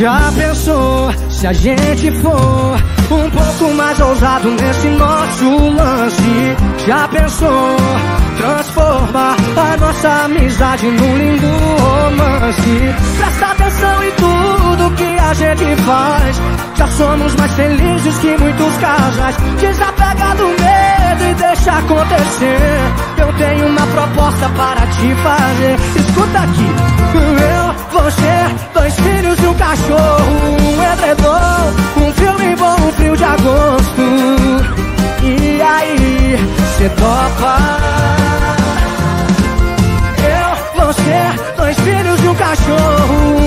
Já pensou se a gente for um pouco mais ousado nesse nosso lance? Já pensou transformar a nossa amizade num lindo romance? Presta atenção em tudo que a gente faz. Já somos mais felizes que muitos casais. Desapega do medo e deixa acontecer. Eu tenho uma proposta para te fazer. Escuta cachorro, um edredom, um filme bom, um frio de agosto. E aí, cê topa? Eu vou ser dois filhos de um cachorro.